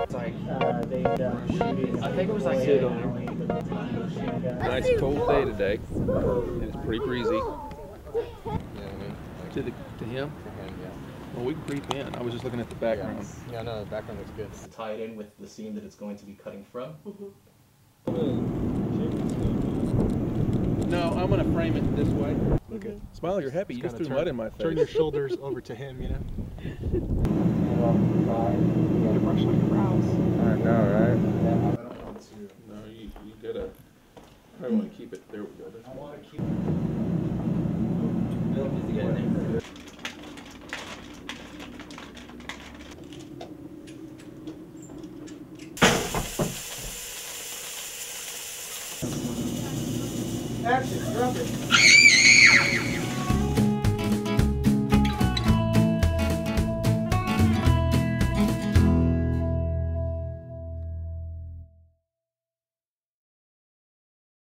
It's like, Uh, they uh, shooting. I think it was like Sit a- Nice cold day today, and it's pretty breezy. you know what I mean? Like, To the to him, for him, yeah. well, we can creep in. I was just looking at the background. Yeah, yeah no, the background looks good. tie it in with the scene that it's going to be cutting from. No, I'm gonna frame it this way. Look at smile you're happy. You just threw Kinda mud in my face. Turn your shoulders over to him, you know? To brush on your brows. I know, right? No, you, you gotta. I want to keep it. There we go. That's. Action, drop it.